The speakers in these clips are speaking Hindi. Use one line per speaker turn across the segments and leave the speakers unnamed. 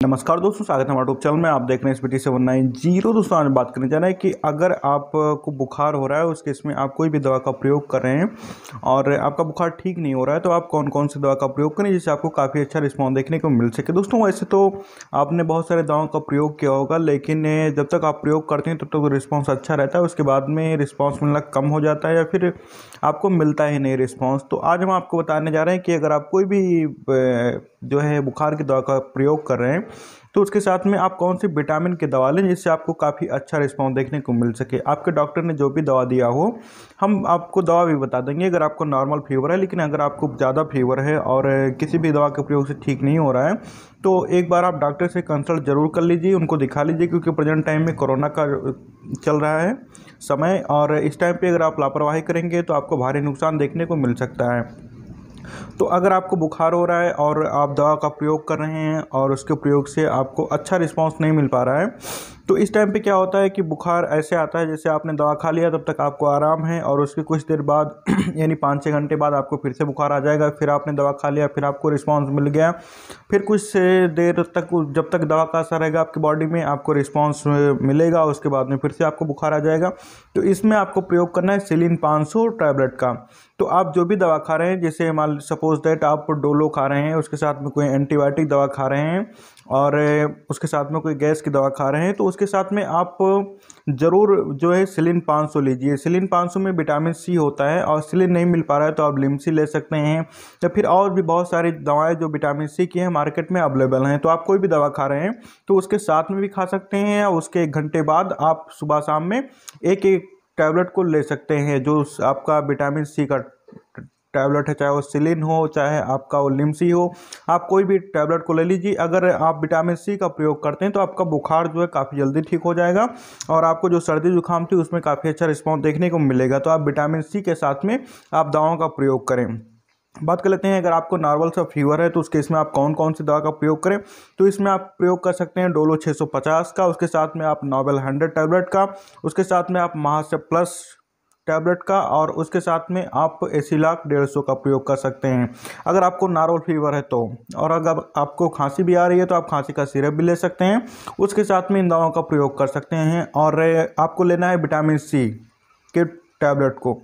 नमस्कार दोस्तों, स्वागत है हमारे यूट्यूब चैनल में। आप देख रहे हैं S B seven nine zero दोस्तों, आज बात करने जा रहे हैं कि अगर आपको बुखार हो रहा है, उस केस में आप कोई भी दवा का प्रयोग कर रहे हैं और आपका बुखार ठीक नहीं हो रहा है तो आप कौन कौन सी दवा का प्रयोग करें जिससे आपको काफ़ी अच्छा रिस्पॉन्स देखने को मिल सके। दोस्तों, वैसे तो आपने बहुत सारे दवाओं का प्रयोग किया होगा, लेकिन जब तक आप प्रयोग करते हैं, तब तक रिस्पॉन्स अच्छा रहता है। उसके बाद में रिस्पॉन्स मिलना कम हो जाता है या फिर आपको मिलता ही नहीं रिस्पॉन्स तो आज हम आपको बताने जा रहे हैं कि अगर आप कोई भी जो है बुखार की दवा का प्रयोग कर रहे हैं। तो उसके साथ में आप कौन सी विटामिन की दवा लें जिससे आपको काफ़ी अच्छा रिस्पॉन्स देखने को मिल सके। आपके डॉक्टर ने जो भी दवा दिया हो, हम आपको दवा भी बता देंगे अगर आपको नॉर्मल फीवर है, लेकिन अगर आपको ज़्यादा फीवर है और किसी भी दवा के प्रयोग से ठीक नहीं हो रहा है तो एक बार आप डॉक्टर से कंसल्ट ज़रूर कर लीजिए, उनको दिखा लीजिए, क्योंकि प्रेजेंट टाइम में कोरोना का चल रहा है समय और इस टाइम पर अगर आप लापरवाही करेंगे तो आपको भारी नुकसान देखने को मिल सकता है। तो अगर आपको बुखार हो रहा है और आप दवा का प्रयोग कर रहे हैं और उसके प्रयोग से आपको अच्छा रिस्पॉन्स नहीं मिल पा रहा है तो इस टाइम पे क्या होता है कि बुखार ऐसे आता है, जैसे आपने दवा खा लिया, तब तक आपको आराम है और उसके कुछ देर बाद, यानी पाँच छः घंटे बाद आपको फिर से बुखार आ जाएगा। फिर आपने दवा खा लिया, फिर आपको रिस्पांस मिल गया। फिर कुछ देर तक, जब तक दवा का असर रहेगा आपकी बॉडी में, आपको रिस्पॉन्स मिलेगा, उसके बाद में फिर से आपको बुखार आ जाएगा। तो इसमें आपको प्रयोग करना है सिलिन पाँच टैबलेट का। तो आप जो भी दवा खा रहे हैं, जैसे मान सपोज़ दैट आप डोलो खा रहे हैं, उसके साथ में कोई एंटीबायोटिक दवा खा रहे हैं और, उसके साथ में कोई गैस की दवा खा रहे हैं तो उसके साथ में आप ज़रूर जो है सिलिन 500 लीजिए। सिलिन 500 में विटामिन सी होता है और सिलिन नहीं मिल पा रहा है तो आप लिमसी ले सकते हैं या फिर और भी बहुत सारी दवाएँ जो विटामिन सी की हैं मार्केट में अवेलेबल हैं। तो आप कोई भी दवा खा रहे हैं तो उसके साथ में भी खा सकते हैं या उसके एक घंटे बाद आप सुबह शाम में एक एक टैबलेट को ले सकते हैं जो आपका विटामिन सी का टैबलेट है, चाहे वो सिलिन हो, चाहे आपका वो लिमसी हो, आप कोई भी टैबलेट को ले लीजिए। अगर आप विटामिन सी का प्रयोग करते हैं तो आपका बुखार जो है काफ़ी जल्दी ठीक हो जाएगा और आपको जो सर्दी जुकाम थी, उसमें काफ़ी अच्छा रिस्पॉन्स देखने को मिलेगा। तो आप विटामिन सी के साथ में आप दवाओं का प्रयोग करें। बात कर लेते हैं, अगर आपको नॉर्मल सा फीवर है तो उसके इसमें आप कौन कौन सी दवा का प्रयोग करें? तो इसमें आप प्रयोग कर सकते हैं डोलो 650 का, उसके साथ में आप नॉवल हंड्रेड टैबलेट का, उसके साथ में आप महासे प्लस टैबलेट का और उसके साथ में आप एसीलाक डेढ़ सौ का प्रयोग कर सकते हैं। अगर आपको नारोल फीवर है तो और अगर आपको खांसी भी आ रही है तो आप खांसी का सिरप भी ले सकते हैं। उसके साथ में इन दवाओं का प्रयोग कर सकते हैं और आपको लेना है विटामिन सी के टैबलेट को।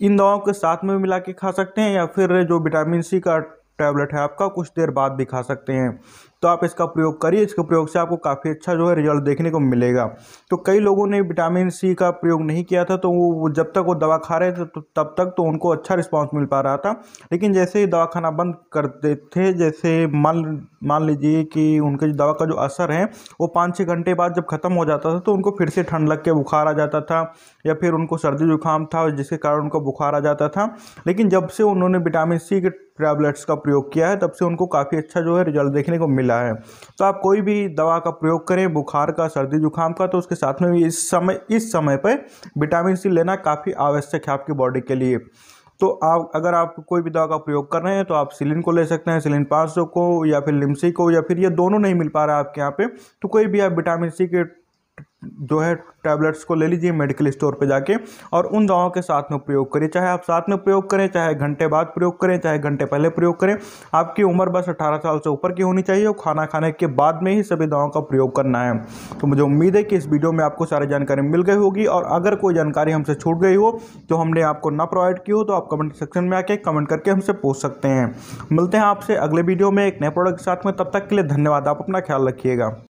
इन दवाओं के साथ में मिला के खा सकते हैं या फिर जो विटामिन सी का टैबलेट है आपका कुछ देर बाद भी खा सकते हैं। तो आप इसका प्रयोग करिए, इसके प्रयोग से आपको काफ़ी अच्छा जो है रिज़ल्ट देखने को मिलेगा। तो कई लोगों ने विटामिन सी का प्रयोग नहीं किया था तो वो जब तक वो दवा खा रहे थे तो तब तक तो उनको अच्छा रिस्पांस मिल पा रहा था। लेकिन जैसे ही दवा खाना बंद करते थे जैसे मान मान लीजिए कि उनके जो दवा का जो असर है, वो पाँच छः घंटे बाद जब ख़त्म हो जाता था तो उनको फिर से ठंड लग के बुखार आ जाता था, या फिर उनको सर्दी जुकाम था, जिसके कारण उनको बुखार आ जाता था। लेकिन जब से उन्होंने विटामिन सी के टैबलेट्स का प्रयोग किया है, तब से उनको काफ़ी अच्छा जो है रिज़ल्ट देखने को मिला है तो आप कोई भी दवा का प्रयोग करें, बुखार का, सर्दी जुकाम का तो उसके साथ में भी इस समय इस समय पर विटामिन सी लेना काफ़ी आवश्यक है आपकी बॉडी के लिए। तो आप, अगर आप कोई भी दवा का प्रयोग कर रहे हैं तो आप सिलिन को ले सकते हैं, सिलिन पाँच को या फिर लिमसी को, या फिर ये दोनों नहीं मिल पा रहा है आपके यहाँ पे तो कोई भी आप विटामिन सी के जो है टैबलेट्स को ले लीजिए मेडिकल स्टोर पे जाके और उन दवाओं के साथ में प्रयोग करिए। चाहे आप साथ में प्रयोग करें, चाहे घंटे बाद प्रयोग करें, चाहे घंटे पहले प्रयोग करें, आपकी उम्र बस 18 साल से ऊपर की होनी चाहिए और खाना खाने के बाद में ही सभी दवाओं का प्रयोग करना है। तो मुझे उम्मीद है कि इस वीडियो में आपको सारी जानकारी मिल गई होगी और अगर कोई जानकारी हमसे छूट गई हो, जो हमने आपको ना प्रोवाइड की हो तो आप कमेंट सेक्शन में आके कमेंट करके हमसे पूछ सकते हैं। मिलते हैं आपसे अगले वीडियो में एक नए प्रोडक्ट के साथ में। तब तक के लिए धन्यवाद। आप अपना ख्याल रखिएगा।